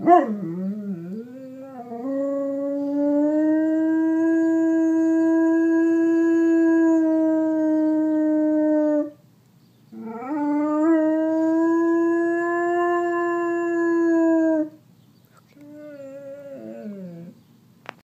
Mm-hmm.